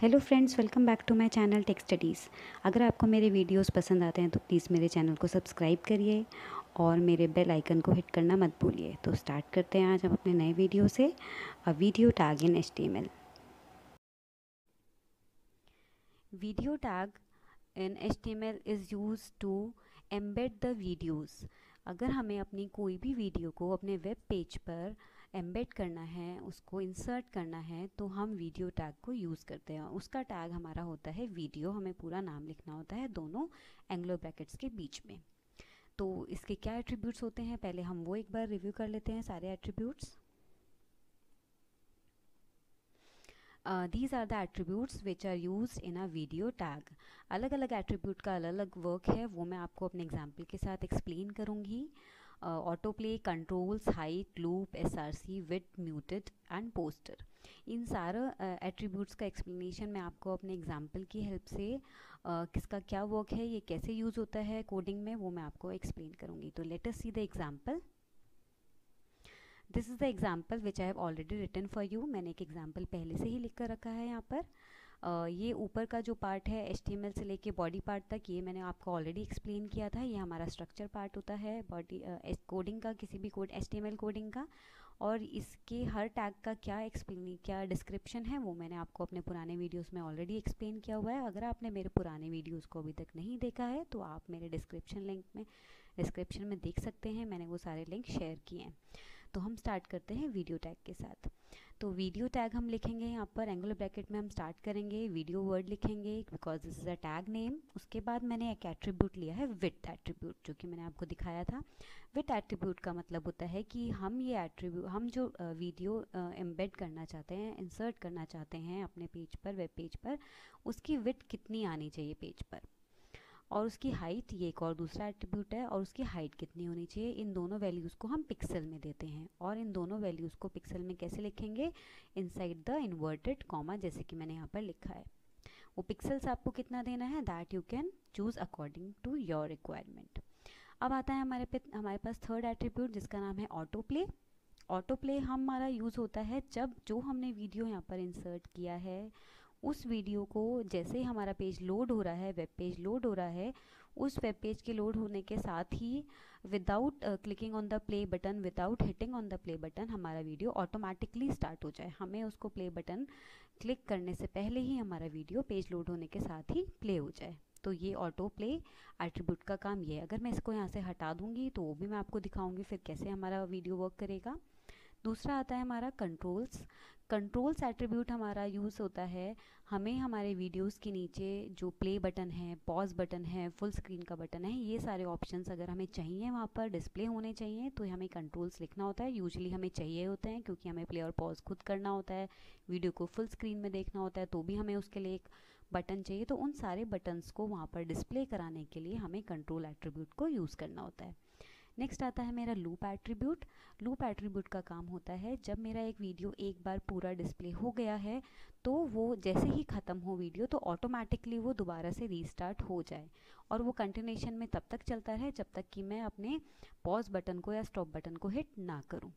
Hello friends welcome back to my channel tech studies अगर आपको मेरे वीडियोस पसंद आते हैं तो प्लीज़ मेरे चैनल को सब्सक्राइब करिए और मेरे बेल आइकन को हिट करना मत भूलिए। तो स्टार्ट करते हैं आज हम अपने नए वीडियो से। A video tag in H video tag in H is use to embed the videos अगर हमें अपनी कोई भी वीडियो को अपने वेब पेज पर एम्बेड करना है, उसको इंसर्ट करना है तो हम वीडियो टैग को यूज़ करते हैं। उसका टैग हमारा होता है वीडियो हमें पूरा नाम लिखना होता है दोनों एंग्लो ब्रैकेट्स के बीच में। तो इसके क्या एट्रीब्यूट्स होते हैं? पहले हम वो एक बार रिव्यू कर लेते हैं सारे attributes these are the attributes which are use in a video tag अलग अलग एट्रीब्यूट का अलग अलग वर्क है, वो मैं आपको अपने एग्ज़ाम्पल के साथ एक्सप्लेन करूँगी। Autoplay controls height loop S R C with muted and poster इन सारे एट्रीब्यूट्स का एक्सप्लेनेशन मैं आपको अपने एग्ज़ाम्पल की हेल्प से uh, किसका क्या वर्क है ये कैसे यूज़ होता है कोडिंग में वो मैं आपको एक्सप्लेन करूँगी। तो let us see the example this is the example which I have already written for you मैंने एक एग्ज़ाम्पल पहले से ही लिख कर रखा है यहाँ पर. ये ऊपर का जो पार्ट है एच से लेके बॉडी पार्ट तक, ये मैंने आपको ऑलरेडी एक्सप्लेन किया था। ये हमारा स्ट्रक्चर पार्ट होता है बॉडी कोडिंग का, किसी भी कोड एच कोडिंग का। और इसके हर टैग का क्या एक्सप्लेन क्या डिस्क्रिप्शन है, वो मैंने आपको अपने पुराने वीडियोस में ऑलरेडी एक्सप्लेन किया हुआ है। अगर आपने मेरे पुराने वीडियोस को अभी तक नहीं देखा है तो आप मेरे डिस्क्रिप्शन लिंक में डिस्क्रिप्शन में देख सकते हैं। मैंने वो सारे लिंक शेयर किए हैं। तो हम स्टार्ट करते हैं वीडियो टैग के साथ। तो वीडियो टैग हम लिखेंगे यहाँ पर एंगुलर ब्रैकेट में हम स्टार्ट करेंगे वीडियो वर्ड लिखेंगे because this is a tag name उसके बाद मैंने एक एट्रीब्यूट लिया है विथ एट्रीब्यूट जो कि मैंने आपको दिखाया था। विथ एट्रीब्यूट का मतलब होता है कि हम ये एट्रीब्यूट हम जो वीडियो एम्बेड करना चाहते हैं इंसर्ट करना चाहते हैं अपने पेज पर वेब पेज पर, उसकी विथ कितनी आनी चाहिए पेज पर। और उसकी हाइट ये एक और दूसरा एट्रीब्यूट है और उसकी हाइट कितनी होनी चाहिए, इन दोनों वैल्यूज़ को हम पिक्सल में देते हैं। और इन दोनों वैल्यूज़ को पिक्सल में कैसे लिखेंगे? इनसाइड द इन्वर्टेड कॉमा जैसे कि मैंने यहाँ पर लिखा है। वो पिक्सल्स आपको कितना देना है? That you can choose according to your requirement अब आता है हमारे पे, हमारे पास थर्ड एट्रीब्यूट जिसका नाम है ऑटो प्ले ऑटो प्ले हमारा यूज़ होता है जब जो हमने वीडियो यहाँ पर इंसर्ट किया है उस वीडियो को जैसे ही हमारा पेज लोड हो रहा है, वेब पेज लोड हो रहा है, उस वेब पेज के लोड होने के साथ ही without clicking on the play button without hitting on the play button हमारा वीडियो ऑटोमेटिकली स्टार्ट हो जाए। हमें उसको प्ले बटन क्लिक करने से पहले ही हमारा वीडियो पेज लोड होने के साथ ही प्ले हो जाए। तो ये ऑटो प्ले एट्रीब्यूट का काम ये है। अगर मैं इसको यहाँ से हटा दूँगी तो वो भी मैं आपको दिखाऊँगी फिर कैसे हमारा वीडियो वर्क करेगा। दूसरा आता है हमारा कंट्रोल्स कंट्रोल्स एट्रीब्यूट हमारा यूज़ होता है हमें हमारे वीडियोस के नीचे जो प्ले बटन है पॉज बटन है फुल स्क्रीन का बटन है, ये सारे ऑप्शंस अगर हमें चाहिए वहाँ पर डिस्प्ले होने चाहिए तो हमें कंट्रोल्स लिखना होता है. यूजुअली हमें चाहिए होते हैं क्योंकि हमें प्ले और पॉज खुद करना होता है. वीडियो को फुल स्क्रीन में देखना होता है तो भी हमें उसके लिए एक बटन चाहिए. तो उन सारे बटन्स को वहाँ पर डिस्प्ले कराने के लिए हमें कंट्रोल एट्रीब्यूट को यूज़ करना होता है. नेक्स्ट आता है मेरा लूप एट्रीब्यूट लूप एट्रीब्यूट का काम होता है, जब मेरा एक वीडियो एक बार पूरा डिस्प्ले हो गया है तो वो जैसे ही ख़त्म हो वीडियो तो ऑटोमेटिकली वो दोबारा से रीस्टार्ट हो जाए। और वो कंटिन्यूशन में तब तक चलता रहे, जब तक कि मैं अपने पॉज बटन को या स्टॉप बटन को हिट ना करूँ।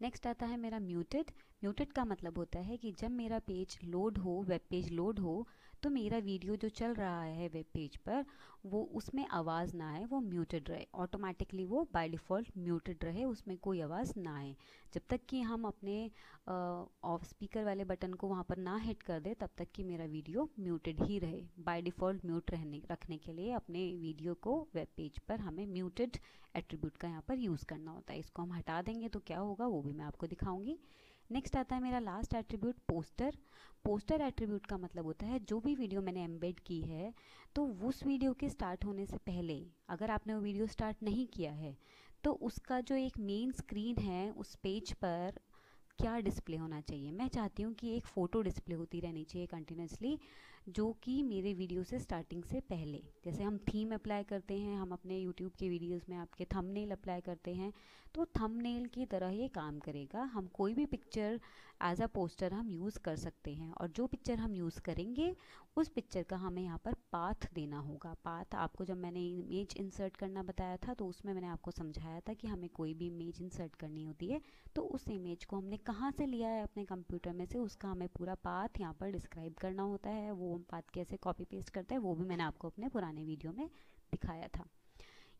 नेक्स्ट आता है मेरा म्यूटेड म्यूटेड का मतलब होता है कि जब मेरा पेज लोड हो वेब पेज लोड हो तो मेरा वीडियो जो चल रहा है वेब पेज पर, वो उसमें आवाज़ ना आए, वो म्यूटेड रहे। ऑटोमेटिकली वो बाय डिफ़ॉल्ट म्यूटेड रहे, उसमें कोई आवाज़ ना आए। जब तक कि हम अपने ऑफ़ स्पीकर वाले बटन को वहाँ पर ना हिट कर दे, तब तक कि मेरा वीडियो म्यूटेड ही रहे। बाय डिफ़ॉल्ट म्यूट रहने, रखने के लिए अपने वीडियो को वेब पेज पर हमें म्यूटेड एट्रीब्यूट का यहाँ पर यूज़ करना होता है। इसको हम हटा देंगे तो क्या होगा, वो भी मैं आपको दिखाऊँगी। नेक्स्ट आता है मेरा last attribute poster poster attribute का मतलब होता है जो भी वीडियो मैंने एम्बेड की है तो उस वीडियो के स्टार्ट होने से पहले, अगर आपने वो वीडियो स्टार्ट नहीं किया है तो उसका जो एक मेन स्क्रीन है, उस पेज पर क्या डिस्प्ले होना चाहिए? मैं चाहती हूँ कि एक फ़ोटो डिस्प्ले होती रहनी चाहिए कंटिन्यूसली जो कि मेरे वीडियो से स्टार्टिंग से पहले। जैसे हम थीम अप्लाई करते हैं, हम अपने यूट्यूब के वीडियोस में आपके थंबनेल अप्लाई करते हैं तो थंबनेल की तरह ये काम करेगा। हम कोई भी पिक्चर एज अ पोस्टर हम यूज़ कर सकते हैं और जो पिक्चर हम यूज़ करेंगे, उस पिक्चर का हमें यहाँ पर पाथ देना होगा। पाथ आपको जब मैंने इमेज इंसर्ट करना बताया था तो उसमें मैंने आपको समझाया था कि हमें कोई भी इमेज इंसर्ट करनी होती है तो उस इमेज को हमने कहाँ से लिया है अपने कंप्यूटर में से, उसका हमें पूरा पाथ यहाँ पर डिस्क्राइब करना होता है। वो पाथ कैसे कॉपी पेस्ट करते हैं, वो भी मैंने आपको अपने पुराने वीडियो में दिखाया था।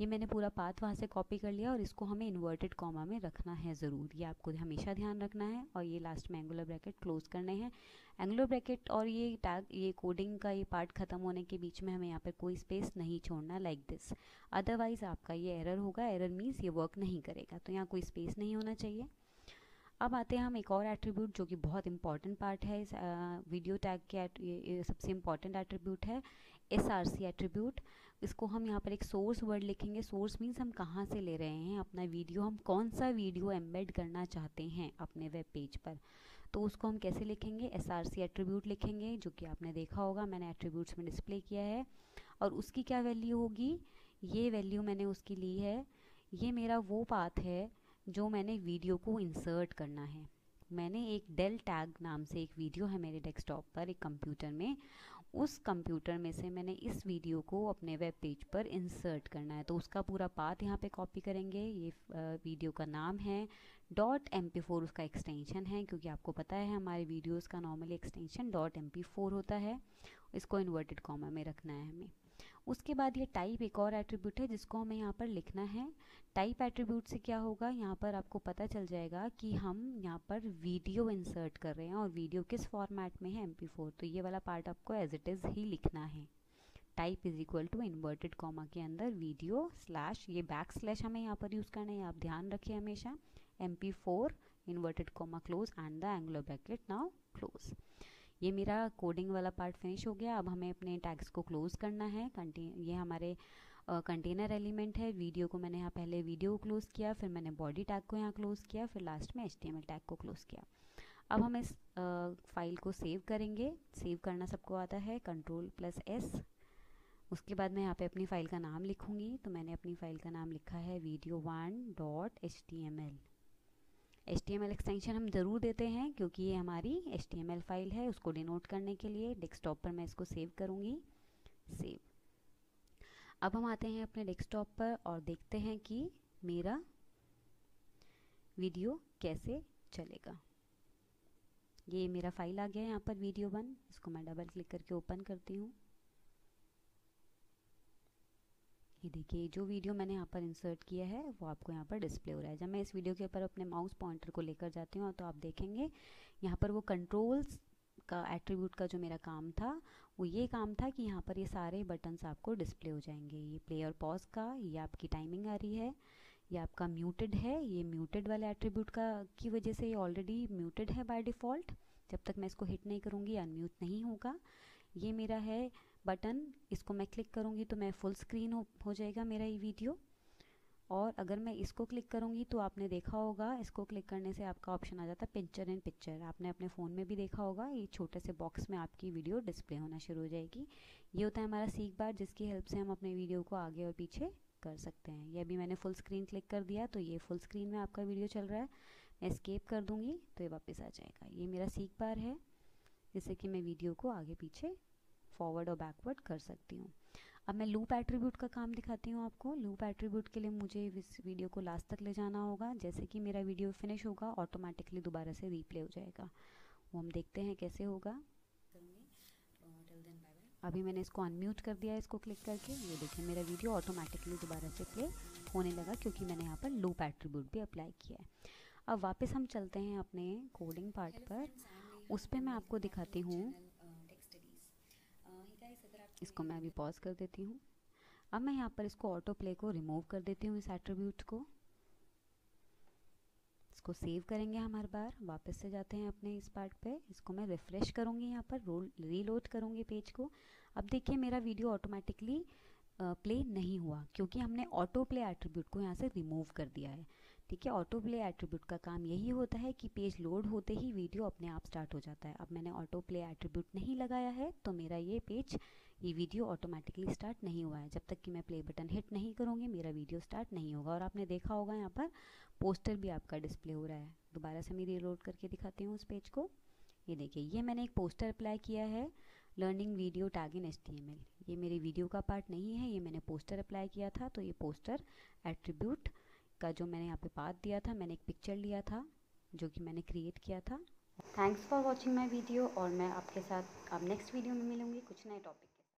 ये मैंने पूरा पाथ वहाँ से कॉपी कर लिया और इसको हमें इन्वर्टेड कॉमा में रखना है ज़रूर। ये आपको हमेशा ध्यान रखना है और ये लास्ट में एंगुलर ब्रैकेट क्लोज करने हैं। एंगुलर ब्रैकेट और ये टैग ये कोडिंग का ये पार्ट ख़त्म होने के बीच में हमें यहाँ पर कोई स्पेस नहीं छोड़ना लाइक दिस अदरवाइज़ आपका ये एरर होगा। एरर मीन्स ये वर्क नहीं करेगा। तो यहाँ कोई स्पेस नहीं होना चाहिए। अब आते हैं हम एक और एट्रीब्यूट जो कि बहुत इंपॉर्टेंट पार्ट है इस वीडियो टैग के सबसे इंपॉर्टेंट एट्रीब्यूट है एस आर सी एट्रीब्यूट इसको हम यहाँ पर एक सोर्स वर्ड लिखेंगे। सोर्स मीन्स हम कहाँ से ले रहे हैं अपना वीडियो हम कौन सा वीडियो एम्बेड करना चाहते हैं अपने वेब पेज पर? तो उसको हम कैसे लिखेंगे? एस आर सी एट्रीब्यूट लिखेंगे, जो कि आपने देखा होगा, मैंने एट्रीब्यूट्स में डिस्प्ले किया है। और उसकी क्या वैल्यू होगी? ये वैल्यू मैंने उसकी ली है। ये मेरा वो पाथ है जो मैंने वीडियो को इंसर्ट करना है। मैंने एक डेल टैग नाम से एक वीडियो है मेरे डेस्कटॉप पर, एक कंप्यूटर में। उस कंप्यूटर में से मैंने इस वीडियो को अपने वेब पेज पर इंसर्ट करना है। तो उसका पूरा पाथ यहाँ पे कॉपी करेंगे। ये वीडियो का नाम है. डॉट एम पी फोर उसका एक्सटेंशन है, क्योंकि आपको पता है हमारे वीडियोज़ का normally extension dot M P four होता है। इसको इन्वर्टेड कॉमा में रखना है हमें। उसके बाद ये टाइप एक और एट्रीब्यूट है जिसको हमें यहाँ पर लिखना है। टाइप एट्रीब्यूट से क्या होगा? यहाँ पर आपको पता चल जाएगा कि हम यहाँ पर वीडियो इंसर्ट कर रहे हैं और वीडियो किस फॉर्मेट में है एम तो ये वाला पार्ट आपको एज इट इज़ ही लिखना है। Type is equal to inverted comma के अंदर वीडियो स्लैश ये बैक स्लैश हमें यहाँ पर यूज़ करना है। आप ध्यान रखिए हमेशा। M P four inverted comma close and the angular bracket now close ये मेरा कोडिंग वाला पार्ट फिनिश हो गया। अब हमें अपने टैग्स को क्लोज करना है। ये हमारे कंटेनर एलिमेंट है। वीडियो को मैंने यहाँ पहले वीडियो को क्लोज किया, फिर मैंने बॉडी टैग को यहाँ क्लोज किया, फिर लास्ट में एचटीएमएल टैग को क्लोज किया। अब हम इस फ़ाइल को सेव करेंगे। सेव करना सबको आता है। कंट्रोल प्लस एस उसके बाद मैं यहाँ पे अपनी फ़ाइल का नाम लिखूँगी। तो मैंने अपनी फ़ाइल का नाम लिखा है video one dot H T M L L extension हम ज़रूर देते हैं, क्योंकि ये हमारी एल फ़ाइल है, उसको डिनोट करने के लिए डेस्कटॉप पर मैं इसको सेव करूँगी। सेव अब हम आते हैं अपने डेस्कटॉप पर और देखते हैं कि मेरा वीडियो कैसे चलेगा। ये मेरा फ़ाइल आ गया है यहाँ पर वीडियो वन इसको मैं डबल क्लिक करके ओपन करती हूँ। ये देखिए जो वीडियो मैंने यहाँ पर इंसर्ट किया है, वो आपको यहाँ पर डिस्प्ले हो रहा है। जब मैं इस वीडियो के ऊपर अपने माउस पॉइंटर को लेकर जाती हूँ तो आप देखेंगे, यहाँ पर वो कंट्रोल्स का एट्रीब्यूट का जो मेरा काम था, वो ये काम था कि यहाँ पर ये सारे बटन्स आपको डिस्प्ले हो जाएँगे। ये प्ले और पॉज का, ये आपकी टाइमिंग आ रही है, ये आपका म्यूटेड है, ये म्यूटेड वाले एट्रीब्यूट का, की वजह से ये ऑलरेडी म्यूटेड है बाय डिफ़ॉल्ट जब तक मैं इसको हिट नहीं करूँगी अनम्यूट नहीं होगा। ये मेरा है बटन इसको मैं क्लिक करूँगी तो मैं फुल स्क्रीन हो, हो जाएगा मेरा ये वीडियो और अगर मैं इसको क्लिक करूँगी तो आपने देखा होगा इसको क्लिक करने से आपका ऑप्शन आ जाता है पिक्चर इन पिक्चर आपने अपने फ़ोन में भी देखा होगा ये छोटे से बॉक्स में आपकी वीडियो डिस्प्ले होना शुरू हो जाएगी। ये होता है हमारा सीख बार जिसकी हेल्प से हम अपने वीडियो को आगे और पीछे कर सकते हैं। ये अभी मैंने फुल स्क्रीन क्लिक कर दिया तो ये फुल स्क्रीन में आपका वीडियो चल रहा है। मैं स्केप कर दूँगी तो ये वापस आ जाएगा। ये मेरा सीख बार है जिससे कि मैं वीडियो को आगे पीछे फॉरवर्ड और बैकवर्ड कर सकती हूँ। अब मैं लूप एट्रीब्यूट का काम दिखाती हूँ आपको। लूप एट्रीब्यूट के लिए मुझे इस वीडियो को लास्ट तक ले जाना होगा। जैसे कि मेरा वीडियो फिनिश होगा ऑटोमेटिकली दोबारा से रीप्ले हो जाएगा। वो हम देखते हैं कैसे होगा। अभी मैंने इसको अनम्यूट कर दिया इसको क्लिक करके। ये देखिए, मेरा वीडियो ऑटोमेटिकली दोबारा से प्ले होने लगा क्योंकि मैंने यहाँ पर लूप एट्रीब्यूट भी अप्लाई किया है। अब वापस हम चलते हैं अपने कोडिंग पार्ट पर। उस पर मैं आपको दिखाती हूँ इसको मैं अभी पॉज कर देती हूँ। अब मैं यहाँ पर इसको ऑटो प्ले को रिमूव कर देती हूँ इस एट्रीब्यूट को। इसको सेव करेंगे हम हर बार, वापस से जाते हैं अपने इस पार्ट पे। इसको मैं रिफ़्रेश करूँगी यहाँ पर रोल रीलोड करूँगी पेज को। अब देखिए मेरा वीडियो ऑटोमेटिकली प्ले नहीं हुआ, क्योंकि हमने ऑटो प्ले एट्रीब्यूट को यहाँ से रिमूव कर दिया है। ठीक है ऑटो प्ले एट्रीब्यूट का काम यही होता है कि पेज लोड होते ही वीडियो अपने आप स्टार्ट हो जाता है। अब मैंने ऑटो प्ले एट्रीब्यूट नहीं लगाया है तो मेरा ये पेज ये वीडियो ऑटोमेटिकली स्टार्ट नहीं हुआ है। जब तक कि मैं प्ले बटन हिट नहीं करूँगी, मेरा वीडियो स्टार्ट नहीं होगा। और आपने देखा होगा यहाँ पर पोस्टर भी आपका डिस्प्ले हो रहा है। दोबारा से मैं रीलोड करके दिखाती हूँ उस पेज को। ये देखिए, ये मैंने एक पोस्टर अप्लाई किया है learning video tag in H ये मेरे वीडियो का पार्ट नहीं है, ये मैंने पोस्टर अप्लाई किया था तो ये पोस्टर एट्रीब्यूट का जो मैंने यहाँ पे पार्ट दिया था, मैंने एक पिक्चर लिया था, जो कि मैंने क्रिएट किया था। Thanks for watching my video और मैं आपके साथ अब नेक्स्ट वीडियो में मिलूँगी। कुछ नए टॉपिक